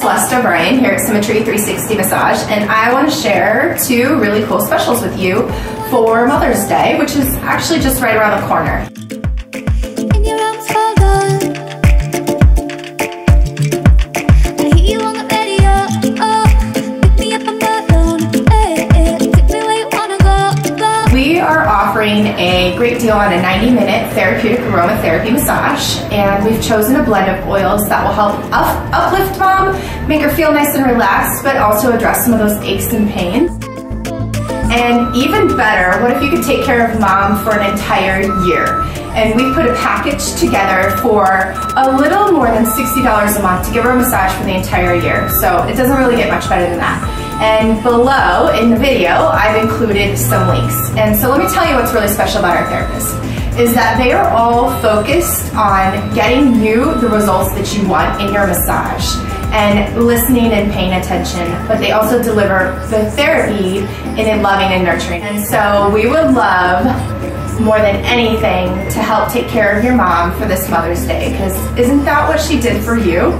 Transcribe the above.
Celeste O'Brien here at Symmetry 360 Massage, and I want to share two really cool specials with you for Mother's Day, which is actually just right around the corner. Offering a great deal on a 90 minute therapeutic aromatherapy massage and we've chosen a blend of oils that will help up, uplift mom, make her feel nice and relaxed but also address some of those aches and pains. And even better, what if you could take care of mom for an entire year? And we put a package together for a little more than $60 a month to give her a massage for the entire year. So it doesn't really get much better than that. And below in the video, I've included some links. And so let me tell you what's really special about our therapists is that they are all focused on getting you the results that you want in your massage and listening and paying attention, but they also deliver the therapy in a loving and nurturing. And so we would love more than anything to help take care of your mom for this Mother's Day, because isn't that what she did for you?